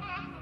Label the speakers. Speaker 1: Ha ha ha!